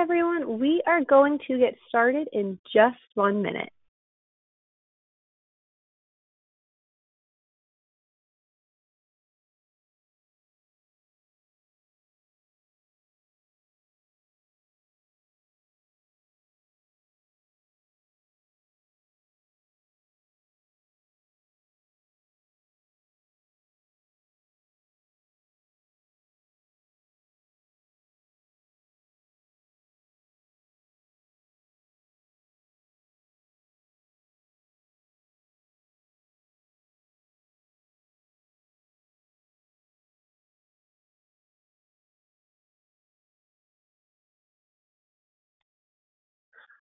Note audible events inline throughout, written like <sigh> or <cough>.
everyone. We are going to get started in just one minute.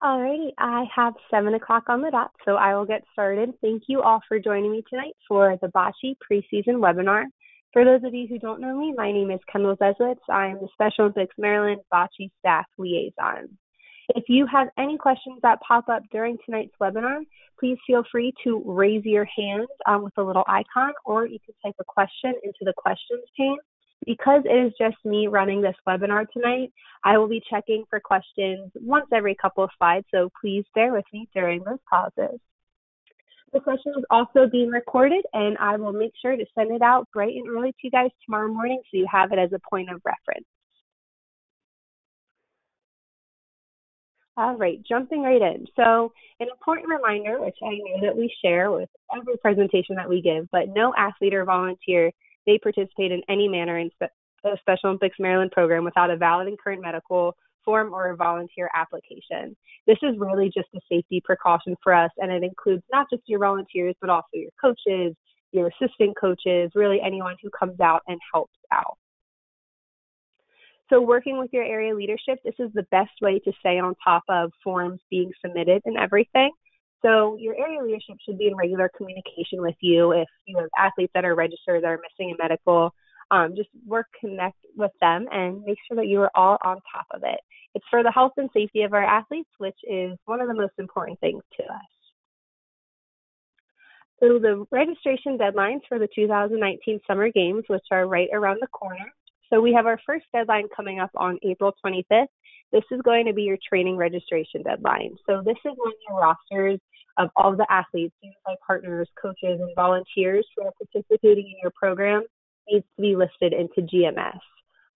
Alrighty, I have seven o'clock on the dot, so I will get started. Thank you all for joining me tonight for the Bocce preseason webinar. For those of you who don't know me, my name is Kendall Zeslitz. I am the Special Olympics Maryland Bocce staff liaison. If you have any questions that pop up during tonight's webinar, please feel free to raise your hand um, with a little icon, or you can type a question into the questions pane because it is just me running this webinar tonight, I will be checking for questions once every couple of slides, so please bear with me during those pauses. The session is also being recorded, and I will make sure to send it out bright and early to you guys tomorrow morning so you have it as a point of reference. All right, jumping right in. So, an important reminder, which I know that we share with every presentation that we give, but no athlete or volunteer they participate in any manner in the Special Olympics Maryland program without a valid and current medical form or a volunteer application. This is really just a safety precaution for us, and it includes not just your volunteers, but also your coaches, your assistant coaches, really anyone who comes out and helps out. So, working with your area leadership, this is the best way to stay on top of forms being submitted and everything. So your area leadership should be in regular communication with you. If you have athletes that are registered that are missing a medical, um, just work connect with them and make sure that you are all on top of it. It's for the health and safety of our athletes, which is one of the most important things to us. So the registration deadlines for the 2019 Summer Games, which are right around the corner. So we have our first deadline coming up on April 25th. This is going to be your training registration deadline. So this is when your rosters of all the athletes, unified partners, coaches, and volunteers who are participating in your program needs to be listed into GMS.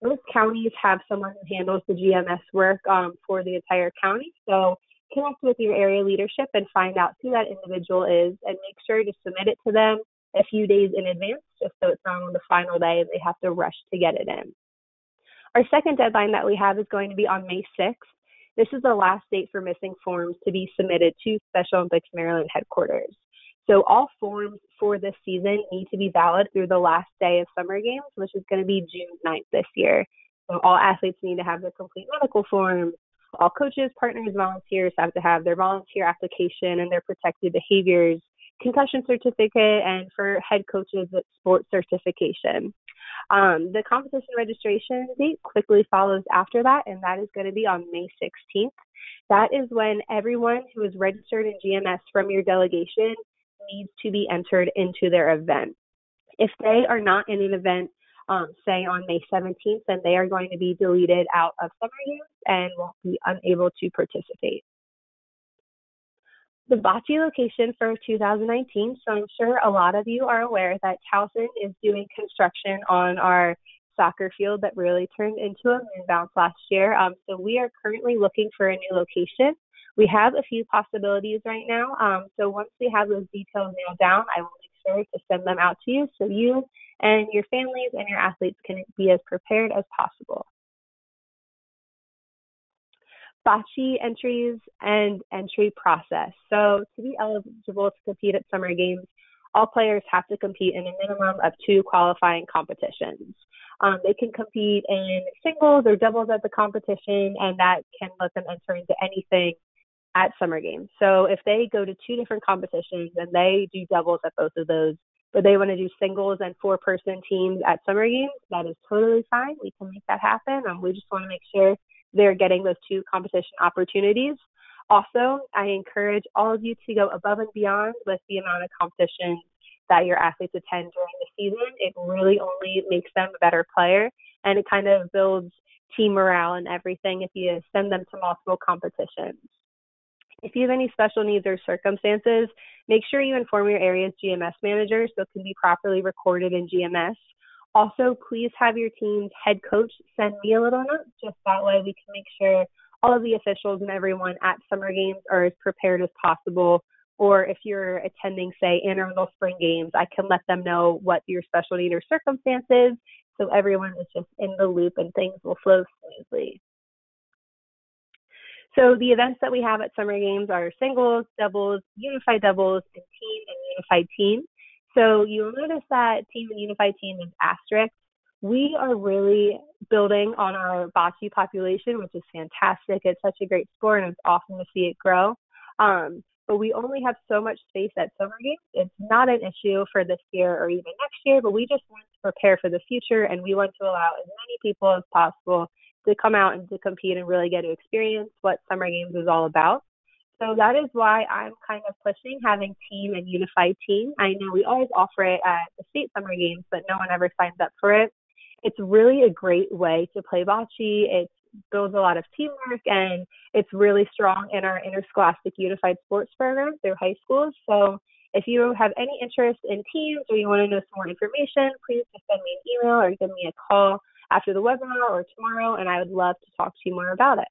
Most counties have someone who handles the GMS work um, for the entire county. So connect with your area leadership and find out who that individual is and make sure to submit it to them a few days in advance just so it's not on the final day and they have to rush to get it in. Our second deadline that we have is going to be on May 6th. This is the last date for missing forms to be submitted to Special Olympics Maryland headquarters. So all forms for this season need to be valid through the last day of summer games, which is going to be June 9th this year. So all athletes need to have their complete medical forms. All coaches, partners, volunteers have to have their volunteer application and their protected behaviors, concussion certificate, and for head coaches, sports certification. Um, the competition registration date quickly follows after that, and that is going to be on May 16th. That is when everyone who is registered in GMS from your delegation needs to be entered into their event. If they are not in an event, um, say on May 17th, then they are going to be deleted out of summer games and won't be unable to participate the Bocce location for 2019. So I'm sure a lot of you are aware that Towson is doing construction on our soccer field that really turned into a moon bounce last year. Um, so we are currently looking for a new location. We have a few possibilities right now. Um, so once we have those details nailed down, I will make sure to send them out to you so you and your families and your athletes can be as prepared as possible. Bocce entries and entry process. So, to be eligible to compete at summer games, all players have to compete in a minimum of two qualifying competitions. Um, they can compete in singles or doubles at the competition, and that can let them enter into anything at summer games. So if they go to two different competitions and they do doubles at both of those, but they want to do singles and four person teams at summer games, that is totally fine. We can make that happen. Um, we just want to make sure they're getting those two competition opportunities. Also, I encourage all of you to go above and beyond with the amount of competitions that your athletes attend during the season. It really only makes them a better player and it kind of builds team morale and everything if you send them to multiple competitions. If you have any special needs or circumstances, make sure you inform your area's GMS manager so it can be properly recorded in GMS. Also, please have your team's head coach send me a little note, just that way we can make sure all of the officials and everyone at summer games are as prepared as possible. Or if you're attending, say, Arundel Spring Games, I can let them know what your special need or circumstances so everyone is just in the loop and things will flow smoothly. So the events that we have at summer games are singles, doubles, unified doubles, and team and unified team. So you'll notice that team and unified team is asterisk. We are really building on our bocce population, which is fantastic. It's such a great sport and it's awesome to see it grow. Um, but we only have so much space at summer games. It's not an issue for this year or even next year, but we just want to prepare for the future and we want to allow as many people as possible to come out and to compete and really get to experience what summer games is all about. So that is why I'm kind of pushing having team and unified team. I know we always offer it at the state summer games, but no one ever signs up for it. It's really a great way to play bocce. It builds a lot of teamwork and it's really strong in our interscholastic unified sports program through high schools. So if you have any interest in teams or you want to know some more information, please just send me an email or give me a call after the webinar or tomorrow, and I would love to talk to you more about it.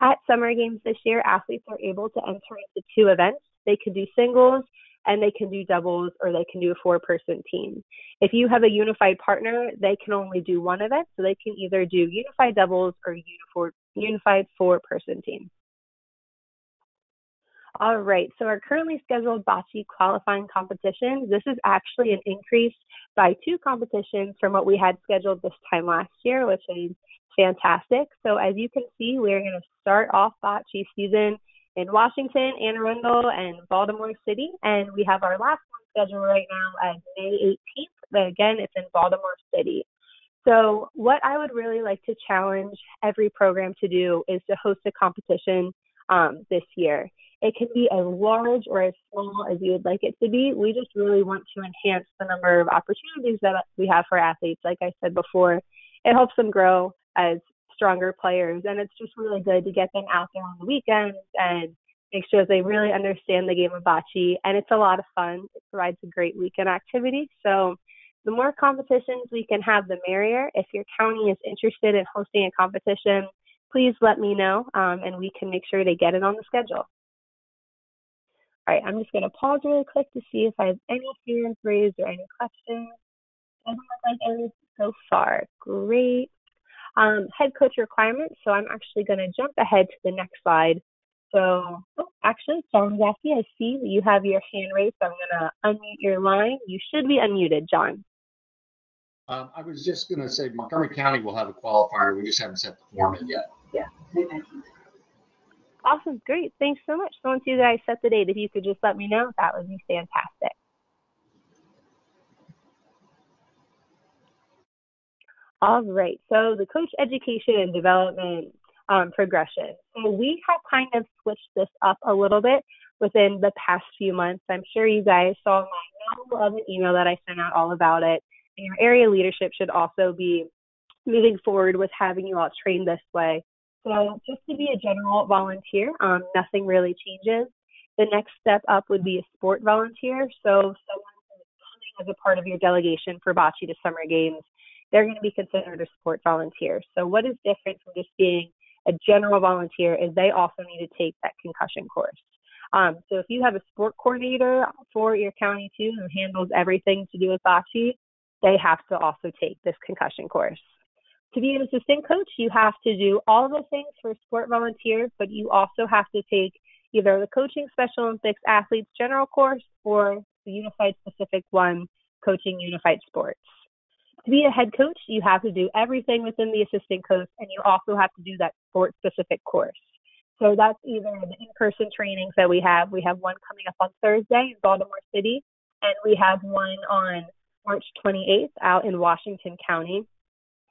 At Summer Games this year, athletes are able to enter into two events. They can do singles and they can do doubles or they can do a four person team. If you have a unified partner, they can only do one event, so they can either do unified doubles or unified four person team. All right, so our currently scheduled bocce qualifying competitions, this is actually an increase by two competitions from what we had scheduled this time last year, which is fantastic. So as you can see, we're going to start off bocce season in Washington, Anne Arundel, and Baltimore City, and we have our last one scheduled right now as May 18th. But again, it's in Baltimore City. So what I would really like to challenge every program to do is to host a competition um, this year. It can be as large or as small as you would like it to be. We just really want to enhance the number of opportunities that we have for athletes. Like I said before, it helps them grow as stronger players, and it's just really good to get them out there on the weekends and make sure they really understand the game of bocce. And it's a lot of fun. It provides a great weekend activity. So the more competitions we can have, the merrier. If your county is interested in hosting a competition, please let me know, um, and we can make sure to get it on the schedule. All right, I'm just going to pause really quick to see if I have any hands raised or any questions. Doesn't look like any so far. Great. Um, head coach requirements. So I'm actually going to jump ahead to the next slide. So, oh, actually, John Jackie, I see that you have your hand raised. So I'm going to unmute your line. You should be unmuted, John. Um, I was just going to say Montgomery County will have a qualifier. We just haven't set the format yet. Yeah. Awesome, great. Thanks so much. So once you guys set the date, if you could just let me know, that would be fantastic. All right, so the coach education and development um, progression. So we have kind of switched this up a little bit within the past few months. I'm sure you guys saw my of an email that I sent out all about it. And your area leadership should also be moving forward with having you all trained this way. So just to be a general volunteer, um, nothing really changes. The next step up would be a sport volunteer. So someone who's coming as a part of your delegation for Bocce to Summer Games, they're going to be considered a sport volunteer. So what is different from just being a general volunteer is they also need to take that concussion course. Um, so if you have a sport coordinator for your county too who handles everything to do with Bocce, they have to also take this concussion course. To be an assistant coach, you have to do all the things for sport volunteers, but you also have to take either the coaching Special Olympics athletes general course or the unified specific one, coaching unified sports. To be a head coach, you have to do everything within the assistant coach, and you also have to do that sport specific course. So that's either the in person trainings that we have. We have one coming up on Thursday in Baltimore City, and we have one on March 28th out in Washington County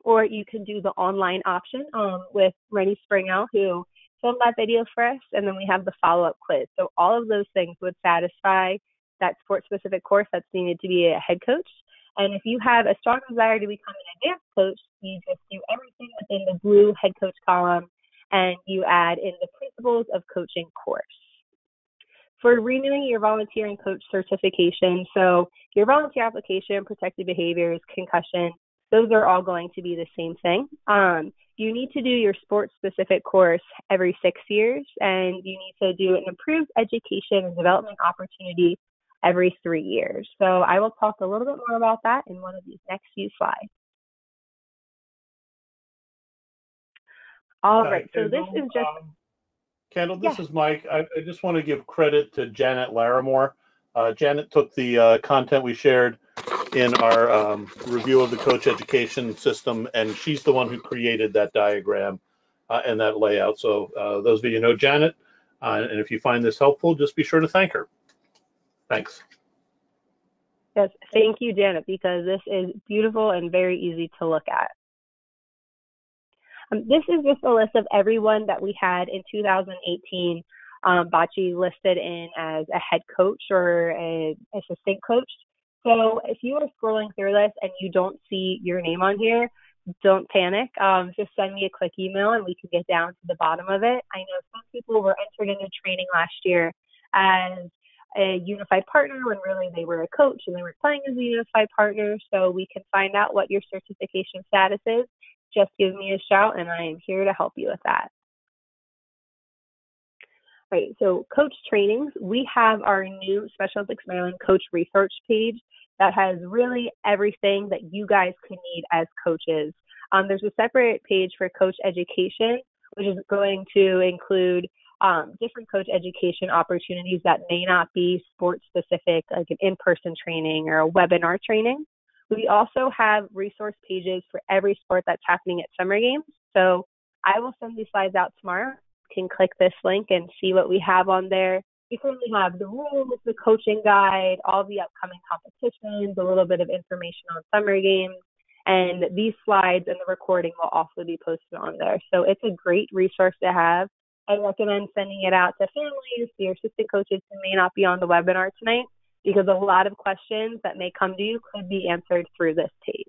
or you can do the online option um, with Rennie Springell, who filmed that video for us, and then we have the follow-up quiz. So all of those things would satisfy that sport-specific course that's needed to be a head coach. And if you have a strong desire to become an advanced coach, you just do everything within the blue head coach column and you add in the principles of coaching course. For renewing your volunteer and coach certification, so your volunteer application, protected behaviors, concussion, those are all going to be the same thing. Um, you need to do your sports specific course every six years, and you need to do an improved education and development opportunity every three years. So I will talk a little bit more about that in one of these next few slides. All uh, right, so this is just. Um, Kendall, this yeah. is Mike. I, I, just want to give credit to Janet Larimore. Uh, Janet took the uh, content we shared in our um, review of the coach education system, and she's the one who created that diagram uh, and that layout. So uh, those of you who know Janet, uh, and if you find this helpful, just be sure to thank her. Thanks. Yes, thank you, Janet, because this is beautiful and very easy to look at. Um, this is just a list of everyone that we had in 2018 um, Bocce listed in as a head coach or an assistant coach. So if you are scrolling through this and you don't see your name on here, don't panic. Um, just send me a quick email and we can get down to the bottom of it. I know some people were entered into training last year as a unified partner when really they were a coach and they were playing as a unified partner. So we can find out what your certification status is. Just give me a shout and I am here to help you with that. Right, so coach trainings, we have our new Special Olympics Maryland coach research page that has really everything that you guys could need as coaches. Um, there's a separate page for coach education, which is going to include um, different coach education opportunities that may not be sports specific, like an in person training or a webinar training. We also have resource pages for every sport that's happening at summer games. So I will send these slides out tomorrow. Can click this link and see what we have on there. We currently have the rules, the coaching guide, all the upcoming competitions, a little bit of information on summer games, and these slides and the recording will also be posted on there. So it's a great resource to have. I recommend sending it out to families, to your assistant coaches who may not be on the webinar tonight, because a lot of questions that may come to you could be answered through this page.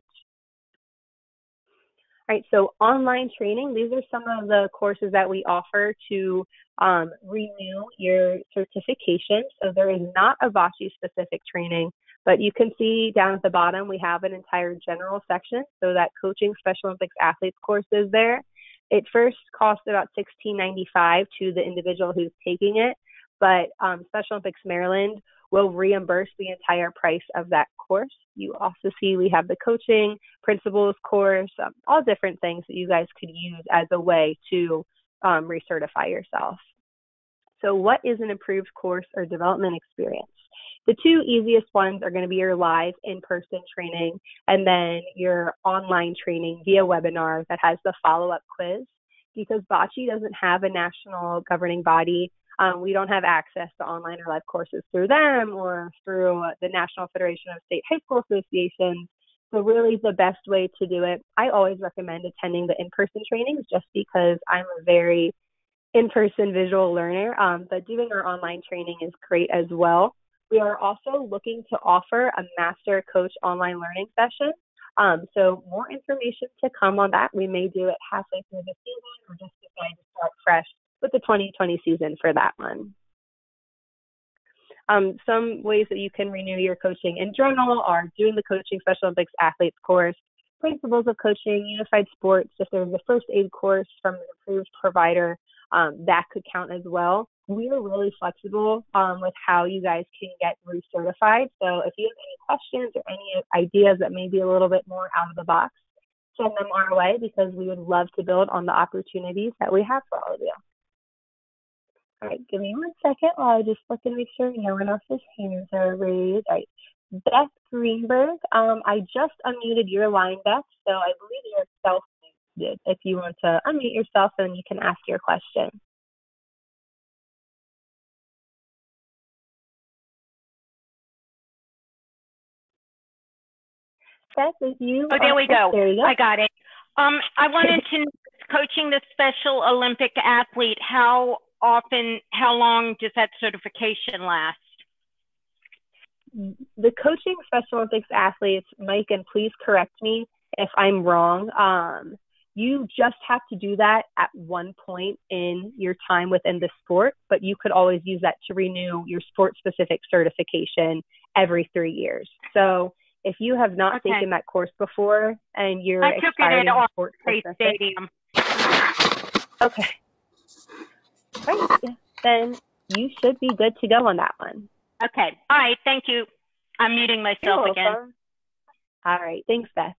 Right, so online training, these are some of the courses that we offer to um, renew your certification. So there is not a Bocce specific training, but you can see down at the bottom, we have an entire general section. So that coaching Special Olympics athletes course is there. It first costs about $16.95 to the individual who's taking it, but um, Special Olympics Maryland will reimburse the entire price of that course. You also see we have the coaching principles course, um, all different things that you guys could use as a way to um, recertify yourself. So, what is an approved course or development experience? The two easiest ones are going to be your live in person training and then your online training via webinar that has the follow up quiz. Because Bocce doesn't have a national governing body, um, we don't have access to online or live courses through them or through the National Federation of State High School Associations. So, really, the best way to do it, I always recommend attending the in person trainings just because I'm a very in person visual learner. Um, but doing our online training is great as well. We are also looking to offer a master coach online learning session. Um, so more information to come on that. We may do it halfway through the season or just decide to start fresh with the 2020 season for that one. Um, some ways that you can renew your coaching in general are doing the Coaching Special Olympics Athletes course, Principles of Coaching, Unified Sports. If there's a first aid course from an approved provider, um, that could count as well we are really flexible um, with how you guys can get recertified. So if you have any questions or any ideas that may be a little bit more out of the box, send them our way because we would love to build on the opportunities that we have for all of you. All right, give me one second while I just look and make sure no one else's hands are raised. All right, Beth Greenberg, um, I just unmuted your line, Beth, so I believe you're self-muted. If you want to unmute yourself, then you can ask your question. with you. Oh, there we go. There go. I got it. Um, I wanted <laughs> to coaching the Special Olympic athlete. How often? How long does that certification last? The coaching Special Olympics athletes, Mike, and please correct me if I'm wrong. Um, you just have to do that at one point in your time within the sport, but you could always use that to renew your sport specific certification every three years. So if you have not okay. taken that course before and you're I took it at sport Stadium. Okay. Right. Then you should be good to go on that one. Okay. All right. Thank you. I'm muting myself again. All right. Thanks, Beth.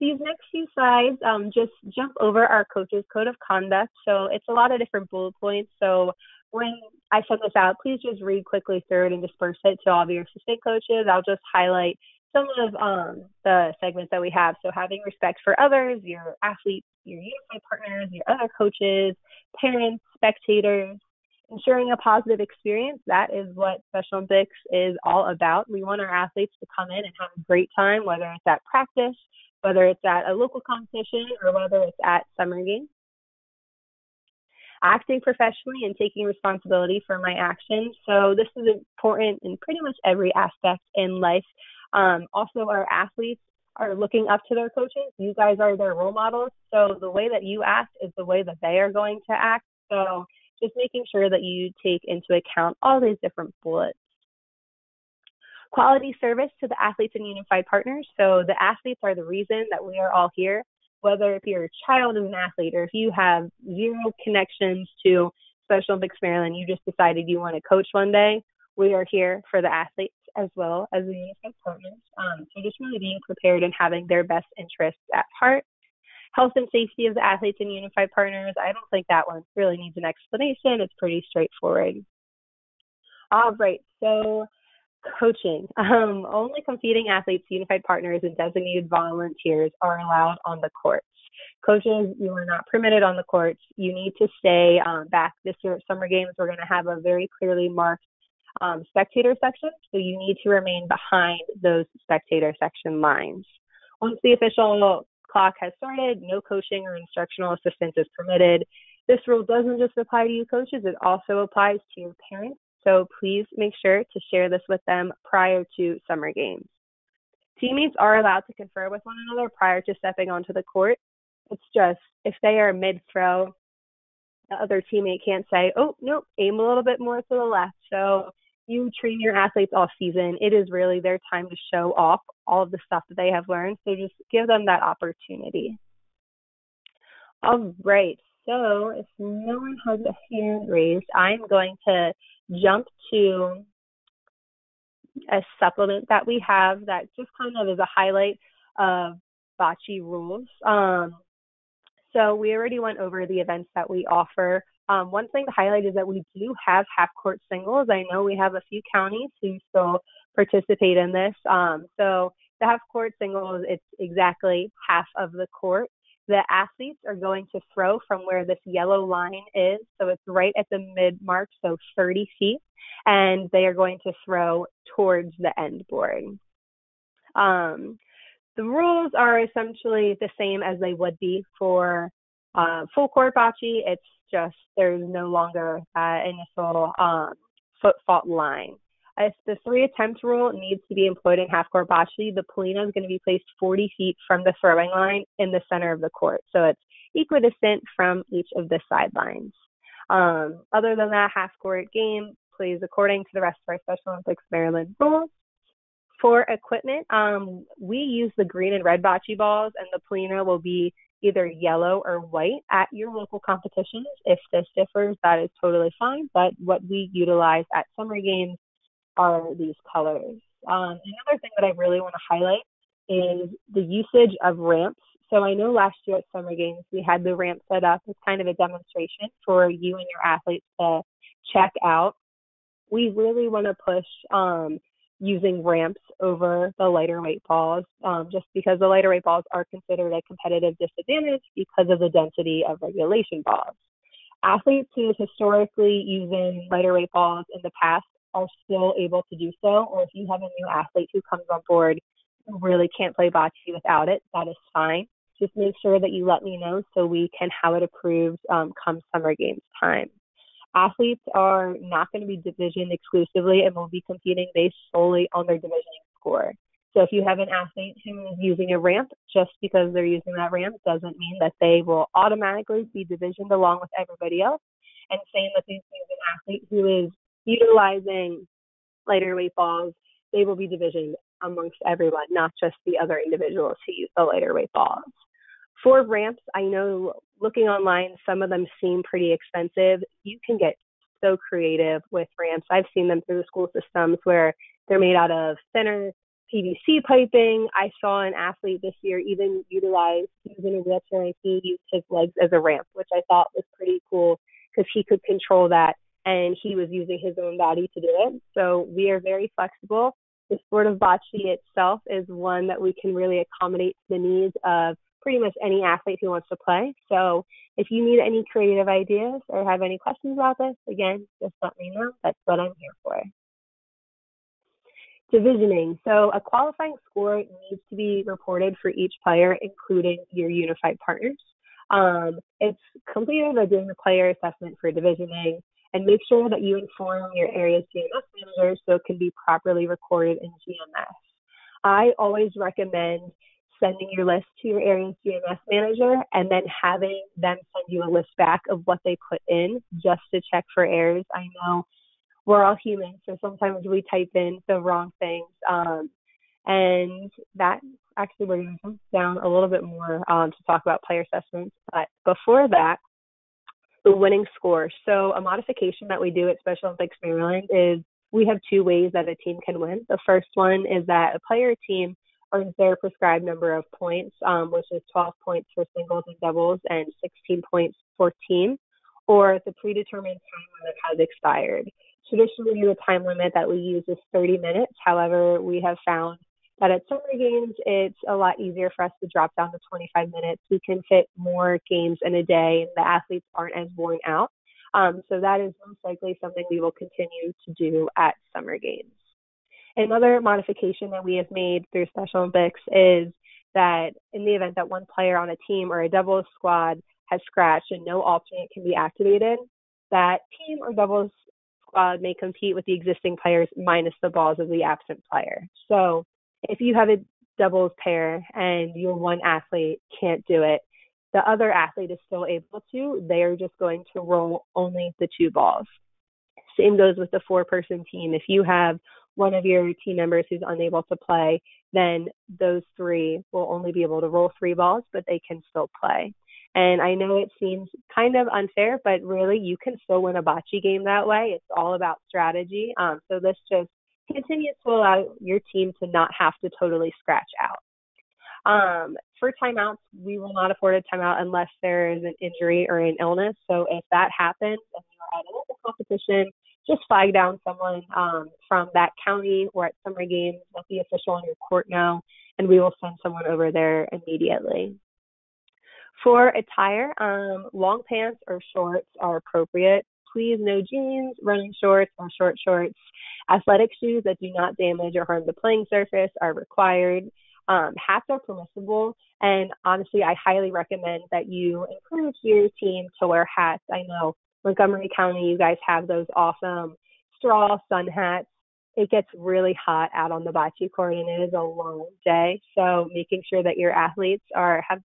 These next few slides um, just jump over our coaches code of conduct. So it's a lot of different bullet points. So when I send this out, please just read quickly through it and disperse it to all of your assistant coaches. I'll just highlight some of um, the segments that we have. So having respect for others, your athletes, your unified partners, your other coaches, parents, spectators, ensuring a positive experience. That is what Special Olympics is all about. We want our athletes to come in and have a great time, whether it's at practice, whether it's at a local competition or whether it's at summer games. Acting professionally and taking responsibility for my actions. So, this is important in pretty much every aspect in life. Um, also, our athletes are looking up to their coaches. You guys are their role models. So, the way that you act is the way that they are going to act. So, just making sure that you take into account all these different bullets quality service to the athletes and unified partners. So the athletes are the reason that we are all here. Whether if your child is an athlete or if you have zero connections to Special Olympics Maryland, you just decided you want to coach one day, we are here for the athletes as well as the unified partners. Um, so just really being prepared and having their best interests at heart. Health and safety of the athletes and unified partners, I don't think that one really needs an explanation. It's pretty straightforward. All right, so coaching. <laughs> Um, only competing athletes, unified partners, and designated volunteers are allowed on the courts. Coaches, you are not permitted on the courts. You need to stay um, back. This year at Summer Games, we're going to have a very clearly marked um, spectator section, so you need to remain behind those spectator section lines. Once the official clock has started, no coaching or instructional assistance is permitted. This rule doesn't just apply to you coaches, it also applies to your parents so please make sure to share this with them prior to summer games. Teammates are allowed to confer with one another prior to stepping onto the court. It's just if they are mid throw, the other teammate can't say, oh, nope, aim a little bit more to the left. So you train your athletes all season. It is really their time to show off all of the stuff that they have learned. So just give them that opportunity. All right. So if no one has a hand raised, I'm going to jump to a supplement that we have that just kind of is a highlight of bocce rules. Um, so we already went over the events that we offer. Um, one thing to highlight is that we do have half court singles. I know we have a few counties who still participate in this. Um, so the half court singles, it's exactly half of the court the athletes are going to throw from where this yellow line is. So it's right at the mid mark, so 30 feet, and they are going to throw towards the end board. Um, the rules are essentially the same as they would be for uh, full court bocce. It's just there's no longer uh, initial um, foot fault line. If the three attempt rule needs to be employed in half court bocce, the pallino is going to be placed 40 feet from the throwing line in the center of the court. So it's equidistant from each of the sidelines. Um, other than that, half court game plays according to the rest of our Special Olympics Maryland rules. For equipment, um, we use the green and red bocce balls, and the pallino will be either yellow or white at your local competitions. If this differs, that is totally fine. But what we utilize at summer games are these colors. Um, another thing that I really want to highlight is the usage of ramps. So I know last year at Summer Games we had the ramp set up as kind of a demonstration for you and your athletes to check out. We really want to push um, using ramps over the lighter weight balls, um, just because the lighter weight balls are considered a competitive disadvantage because of the density of regulation balls. Athletes who historically using lighter weight balls in the past are still able to do so, or if you have a new athlete who comes on board who really can't play bocce without it, that is fine. Just make sure that you let me know so we can have it approved um, come summer games time. Athletes are not going to be division exclusively and will be competing based solely on their divisioning score. So if you have an athlete who is using a ramp, just because they're using that ramp doesn't mean that they will automatically be divisioned along with everybody else. And same with an athlete who is utilizing lighter weight balls, they will be divisioned amongst everyone, not just the other individuals who use the lighter weight balls. For ramps, I know looking online, some of them seem pretty expensive. You can get so creative with ramps. I've seen them through the school systems where they're made out of thinner PVC piping. I saw an athlete this year even utilize, he was in a wheelchair and he used his legs as a ramp, which I thought was pretty cool because he could control that and he was using his own body to do it. So we are very flexible. The sport of bocce itself is one that we can really accommodate the needs of pretty much any athlete who wants to play. So if you need any creative ideas or have any questions about this, again, just let me know. That's what I'm here for. Divisioning. So a qualifying score needs to be reported for each player, including your unified partners. Um, it's completed by doing the player assessment for divisioning and make sure that you inform your area's GMS manager so it can be properly recorded in GMS. I always recommend sending your list to your area's GMS manager and then having them send you a list back of what they put in just to check for errors. I know we're all human, so sometimes we type in the wrong things. Um, and that actually we're going to come down a little bit more um, to talk about player assessments. But before that, the winning score. So a modification that we do at Special Olympics Maryland is we have two ways that a team can win. The first one is that a player team earns their prescribed number of points, um, which is 12 points for singles and doubles and 16 points for team, or the predetermined time limit has expired. Traditionally, the time limit that we use is 30 minutes. However, we have found that at summer games, it's a lot easier for us to drop down to 25 minutes. We can fit more games in a day, and the athletes aren't as worn out. Um, so that is most likely something we will continue to do at summer games. Another modification that we have made through Special Olympics is that in the event that one player on a team or a doubles squad has scratched and no alternate can be activated, that team or doubles squad may compete with the existing players minus the balls of the absent player. So if you have a doubles pair and your one athlete can't do it, the other athlete is still able to. They are just going to roll only the two balls. Same goes with the four person team. If you have one of your team members who's unable to play, then those three will only be able to roll three balls, but they can still play. And I know it seems kind of unfair, but really you can still win a bocce game that way. It's all about strategy. Um, so this just continues to allow your team to not have to totally scratch out. Um, for timeouts, we will not afford a timeout unless there is an injury or an illness. So if that happens and you're at a competition, just flag down someone um, from that county or at summer games, let the official on your court know, and we will send someone over there immediately. For attire, um, long pants or shorts are appropriate please no jeans, running shorts, or short shorts. Athletic shoes that do not damage or harm the playing surface are required. Um, hats are permissible, and honestly, I highly recommend that you encourage your team to wear hats. I know Montgomery County, you guys have those awesome straw sun hats. It gets really hot out on the bocce court, and it is a long day. So, making sure that your athletes are have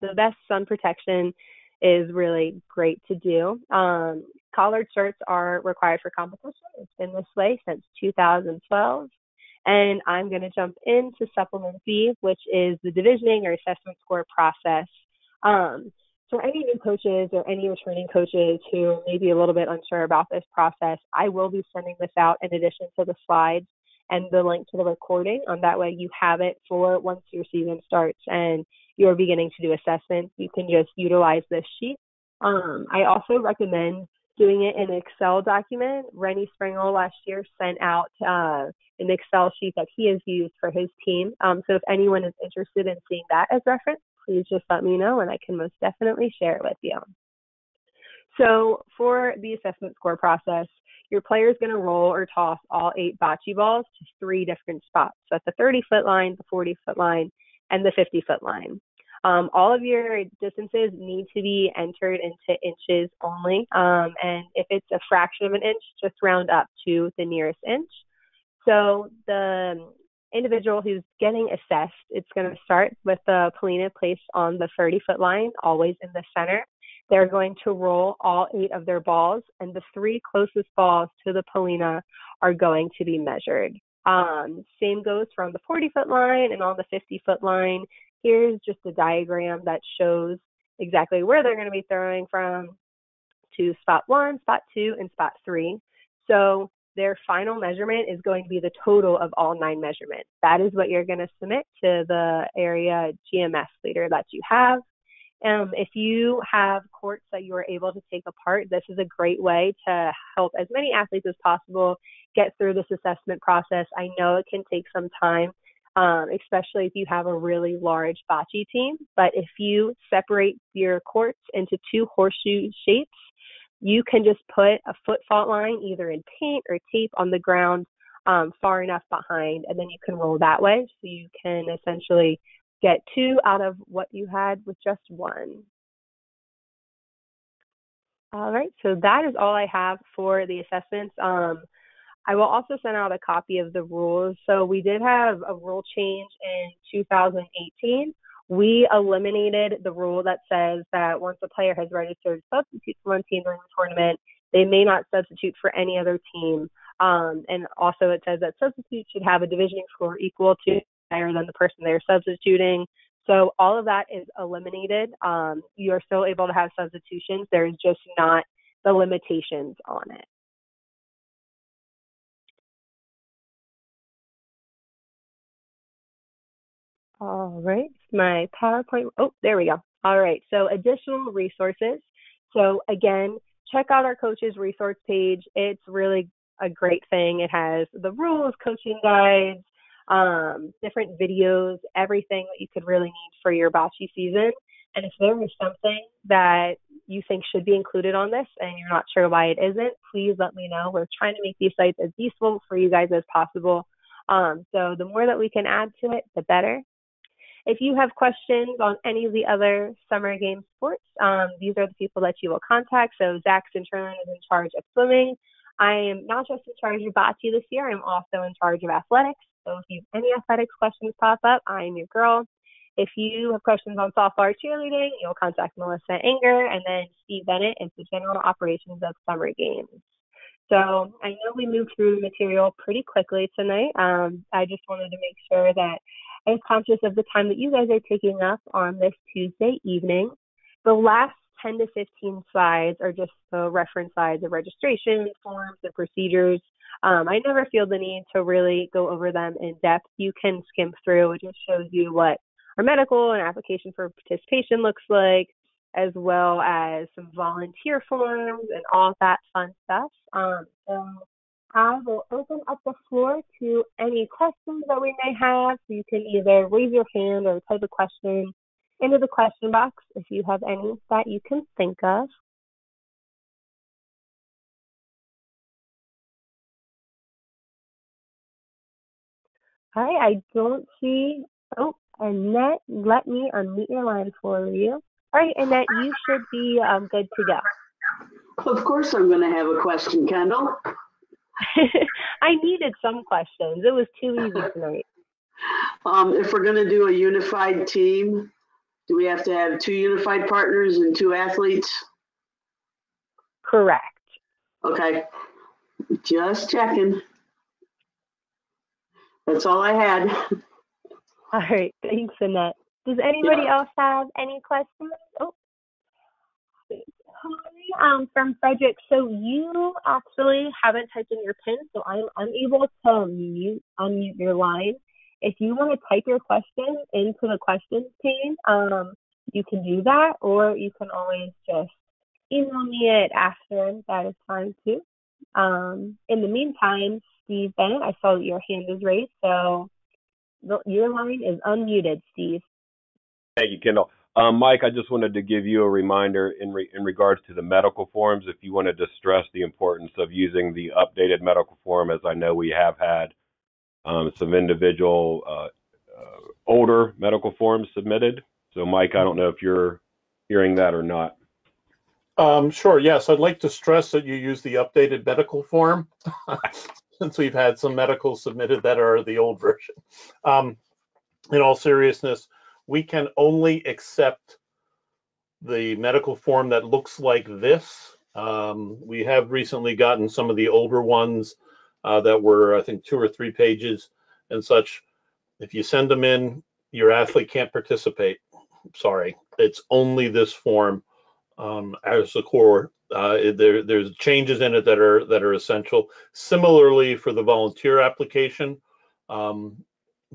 the best sun protection is really great to do. Um, collared shirts are required for competition. It's been this way since 2012. And I'm going to jump into supplement B, which is the divisioning or assessment score process. Um, for any new coaches or any returning coaches who may be a little bit unsure about this process, I will be sending this out in addition to the slides and the link to the recording. On that way, you have it for once your season starts and you're beginning to do assessments. You can just utilize this sheet. Um, I also recommend doing it in an Excel document. Rennie Springle last year sent out uh, an Excel sheet that he has used for his team. Um, so if anyone is interested in seeing that as reference, please just let me know and I can most definitely share it with you. So for the assessment score process, your player is going to roll or toss all eight bocce balls to three different spots. So at the 30 foot line, the 40 foot line, and the 50 foot line. Um, all of your distances need to be entered into inches only. Um, and if it's a fraction of an inch, just round up to the nearest inch. So the individual who's getting assessed, it's going to start with the pallino placed on the 30 foot line, always in the center. They're going to roll all eight of their balls, and the three closest balls to the pallino are going to be measured. Um, same goes from the 40 foot line and on the 50 foot line. Here's just a diagram that shows exactly where they're going to be throwing from to spot one, spot two, and spot three. So their final measurement is going to be the total of all nine measurements. That is what you're going to submit to the area GMS leader that you have. Um, if you have courts that you are able to take apart, this is a great way to help as many athletes as possible get through this assessment process. I know it can take some time, um, especially if you have a really large bocce team, but if you separate your courts into two horseshoe shapes, you can just put a foot fault line either in paint or tape on the ground um, far enough behind, and then you can roll that way. So you can essentially get two out of what you had with just one. All right, so that is all I have for the assessments. Um, I will also send out a copy of the rules. So we did have a rule change in 2018 we eliminated the rule that says that once a player has registered substitute for one team during the tournament, they may not substitute for any other team. Um, and also, it says that substitutes should have a divisioning score equal to higher than the person they're substituting. So all of that is eliminated. Um, you are still able to have substitutions. There's just not the limitations on it. All right, my PowerPoint. Oh, there we go. All right, so additional resources. So again, check out our coaches resource page. It's really a great thing. It has the rules, coaching guides, um, different videos, everything that you could really need for your bocce season. And if there is something that you think should be included on this and you're not sure why it isn't, please let me know. We're trying to make these sites as useful for you guys as possible. Um, so the more that we can add to it, the better. If you have questions on any of the other summer game sports, um, these are the people that you will contact. So Zach Centron is in charge of swimming. I am not just in charge of bocce this year, I'm also in charge of athletics. So if you have any athletics questions pop up, I'm your girl. If you have questions on softball or cheerleading, you'll contact Melissa Anger, and then Steve Bennett is the general operations of summer games. So I know we moved through the material pretty quickly tonight. Um, I just wanted to make sure that I was conscious of the time that you guys are taking up on this Tuesday evening. The last 10 to 15 slides are just the reference slides of registration forms and procedures. Um, I never feel the need to really go over them in depth. You can skim through. It just shows you what our medical and application for participation looks like, as well as some volunteer forms and all that fun stuff. Um, so I will open up the floor to any questions that we may have. You can either raise your hand or type a question into the question box if you have any that you can think of. All right, I don't see. Oh, Annette, let me unmute your line for you. All right, Annette, you should be um, good to go. Of course, I'm going to have a question, Kendall. <laughs> I needed some questions. It was too easy tonight. <laughs> Um, if we're going to do a unified team, do we have to have two unified partners and two athletes? Correct. Okay, just checking. That's all I had. <laughs> All right, thanks, Annette. Does anybody yeah. else have any questions? Oh, um, from Frederick. So you actually haven't typed in your PIN, so I'm unable to mute unmute your line. If you want to type your question into the questions pane, um, you can do that, or you can always just email me it after. That is fine too. Um, in the meantime, Steve Bennett, I saw that your hand is raised, so your line is unmuted, Steve. Thank you, Kendall. Um, Mike, I just wanted to give you a reminder in re- in regards to the medical forms. If you wanted to stress the importance of using the updated medical form, as I know we have had um, some individual uh, uh, older medical forms submitted. So, Mike, I don't know if you're hearing that or not. Um, sure. Yes, I'd like to stress that you use the updated medical form. <laughs> since we've had some medicals submitted that are the old version. Um, in all seriousness, we can only accept the medical form that looks like this. Um, we have recently gotten some of the older ones uh, that were, I think, two or three pages and such. If you send them in, your athlete can't participate. Sorry, it's only this form um, as the core. Uh, there, there's changes in it that are that are essential. Similarly, for the volunteer application, um,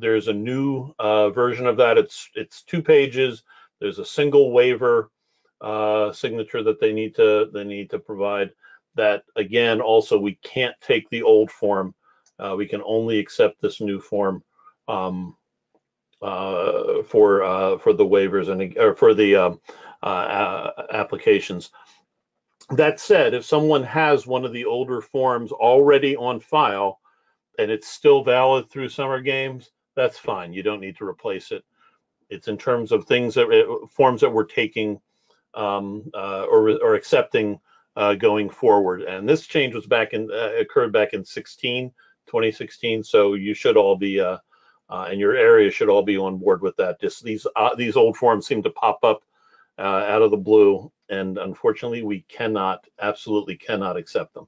there's a new uh, version of that. It's it's two pages. There's a single waiver uh, signature that they need to they need to provide. That again, also we can't take the old form. Uh, we can only accept this new form um, uh, for uh, for the waivers and or for the um, uh, applications. That said, if someone has one of the older forms already on file and it's still valid through summer games, that's fine. You don't need to replace it. It's in terms of things that uh, forms that we're taking um, uh, or, or accepting uh, going forward. And this change was back in uh, occurred back in 16, 2016. So you should all be uh, uh, and your area should all be on board with that. Just these these old forms seem to pop up out of the blue, and unfortunately, we cannot, absolutely cannot accept them.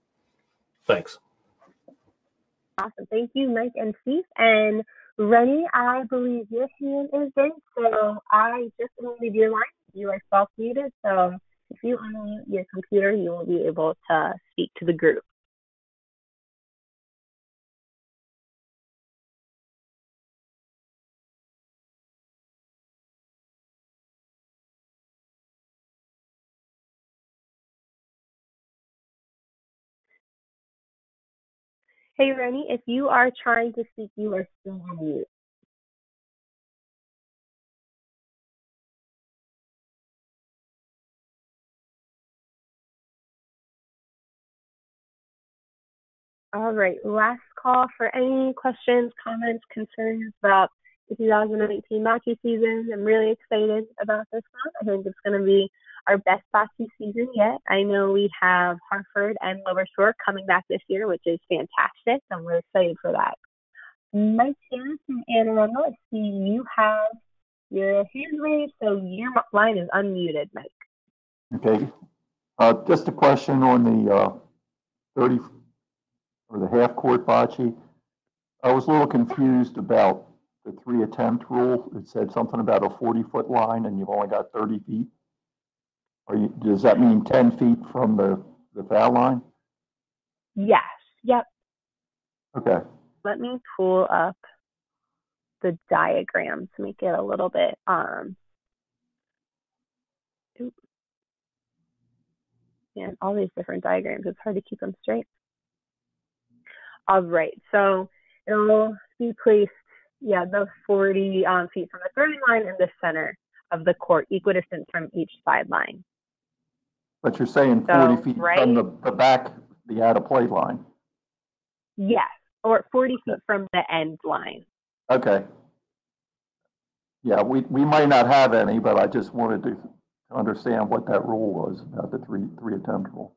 Thanks. Awesome. Thank you, Mike and Steve. And Rennie, I believe your hand is raised, so I just unmuted your line. You are self muted, so if you unmute your computer, you will be able to speak to the group. Hey, Rennie, if you are trying to speak, you are still on mute. All right, last call for any questions, comments, concerns about the 2019 bocce season. I'm really excited about this one. I think it's going to be our best bocce season yet. I know we have Harford and Lower Shore coming back this year, which is fantastic. I'm really excited for that. Mike Harris from Anne Arundel, I see you have your hand raised, so your line is unmuted, Mike. Okay. Uh, just a question on the uh, 30 or the half court bocce. I was a little confused about the three attempt rule. It said something about a 40 foot line and you've only got 30 feet. Are you, does that mean 10 feet from the, the foul line? Yes. Yep. Okay. Let me pull up the diagram to make it a little bit um and all these different diagrams it's hard to keep them straight all right so it'll be placed yeah the 40 um, feet from the third line in the center of the court equidistant from each sideline but you're saying 40 so, feet right? from the, the back, the out of play line? Yes, or 40 feet from the end line. Okay. Yeah, we, we might not have any, but I just wanted to understand what that rule was about the three three attempt rule.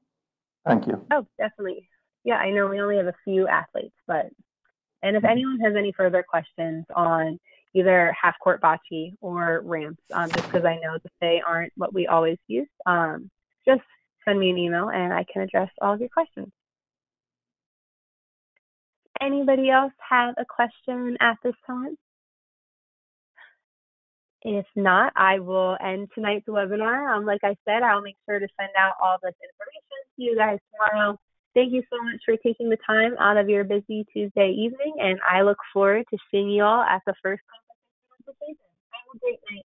Thank you. Oh, definitely. Yeah, I know we only have a few athletes, but and if mm-hmm. anyone has any further questions on either half court bocce or ramps, um, just because I know that they aren't what we always use, um, just send me an email and I can address all of your questions. Anybody else have a question at this time? If not, I will end tonight's webinar. Um, like I said, I'll make sure to send out all this information to you guys tomorrow. Thank you so much for taking the time out of your busy Tuesday evening, and I look forward to seeing you all at the first conference. Have a great night.